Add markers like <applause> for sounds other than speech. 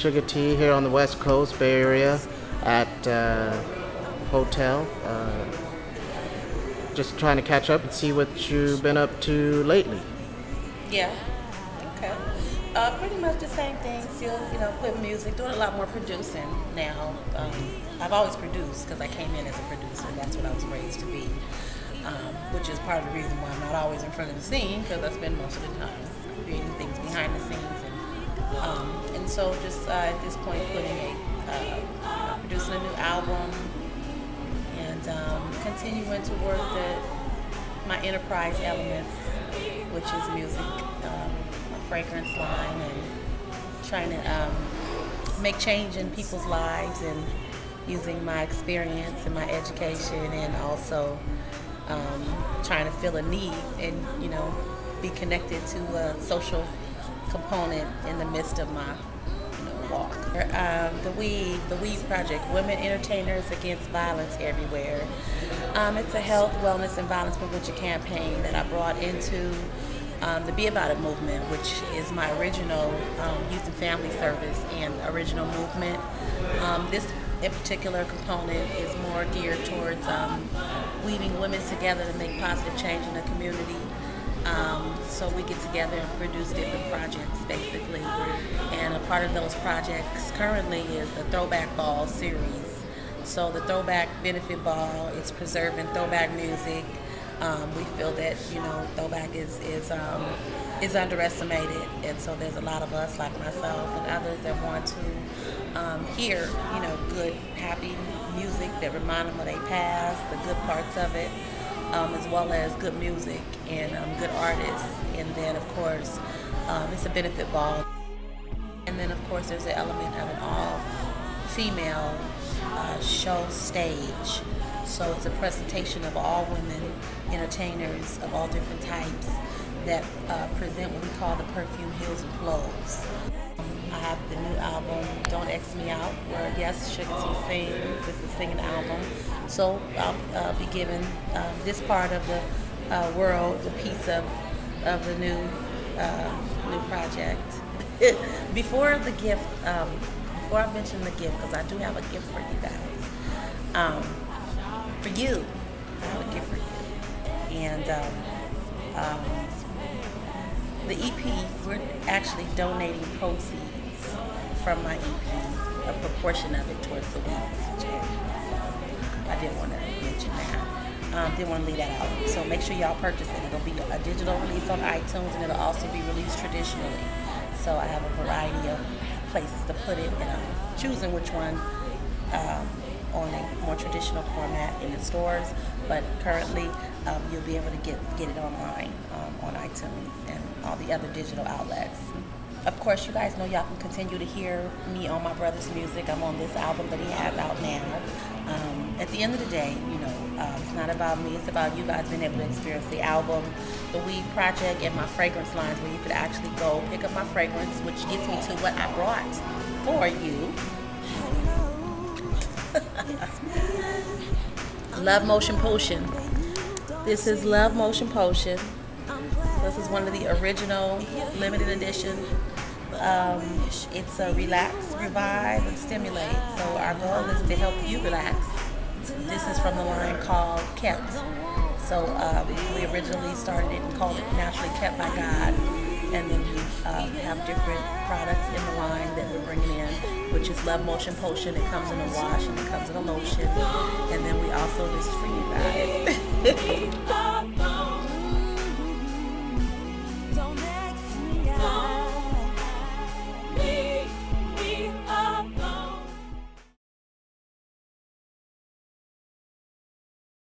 Suga T here on the West Coast, Bay Area, at uh, hotel. Uh, just trying to catch up and see what you've been up to lately. Yeah. Okay. Uh, pretty much the same thing. Still, you know, putting music, doing a lot more producing now. Um, I've always produced because I came in as a producer. That's what I was raised to be, um, which is part of the reason why I'm not always in front of the scene because I spend most of the time creating things behind the scenes. Um, so, just uh, at this point, putting a uh, producing a new album and um, continuing to work the my enterprise elements, which is music fragrance line and trying to um, make change in people's lives and using my experience and my education and also um, trying to fill a need and you know be connected to a social component in the midst of my walk. Um, the Weave, the Weave Project, Women Entertainers Against Violence Everywhere. Um, it's a health, wellness, and violence prevention campaign that I brought into um, the Be About It movement, which is my original um, youth and family service and original movement. Um, this in particular component is more geared towards um, weaving women together to make positive change in the community. Um, so we get together and produce different projects basically. And a part of those projects currently is the Throwback Ball series. So the Throwback Benefit Ball is preserving throwback music, um, we feel that you know throwback is is um, is underestimated, and so there's a lot of us like myself and others that want to um, hear you know good, happy music that remind them of their past, the good parts of it, um, as well as good music and um, good artists, and then of course um, it's a benefit ball, and then of course there's an element of an all female uh, show stage. So it's a presentation of all women entertainers of all different types that uh, present what we call the perfume hills and flows. I have the new album, Don't X Me Out, where yes, Suga T sings. Is singing album. So I'll uh, be giving uh, this part of the uh, world a piece of of the new uh, new project. <laughs> before the gift, um, before I mention the gift, because I do have a gift for you guys. Um, for you. I have a gift for you. And um, um, the EP, we're actually donating proceeds from my EP, a proportion of it towards the Weave's charity. I didn't want to mention that. Um, didn't want to leave that out. So make sure y'all purchase it. It'll be a digital release on iTunes and it'll also be released traditionally. So I have a variety of places to put it and I'm choosing which one um, on a more traditional format in the stores, but currently um, you'll be able to get, get it online um, on iTunes the other digital outlets. Of course, you guys know y'all can continue to hear me on my brother's music. I'm on this album that he has out now. Um, at the end of the day, you know, uh, it's not about me, it's about you guys being able to experience the album, the Weave Project, and my fragrance lines where you could actually go pick up my fragrance, which gets me to what I brought for you <laughs> Love Motion Potion. This is Love Motion Potion. This is one of the original limited edition. Um, it's a relax, revive, and stimulate. So our goal is to help you relax. This is from the line called Kept. So um, we originally started it and called it Naturally Kept by God and then we uh, have different products in the line that we're bringing in, which is Love Motion Potion. It comes in a wash and it comes in a lotion, and then we also this is for you guys. <laughs>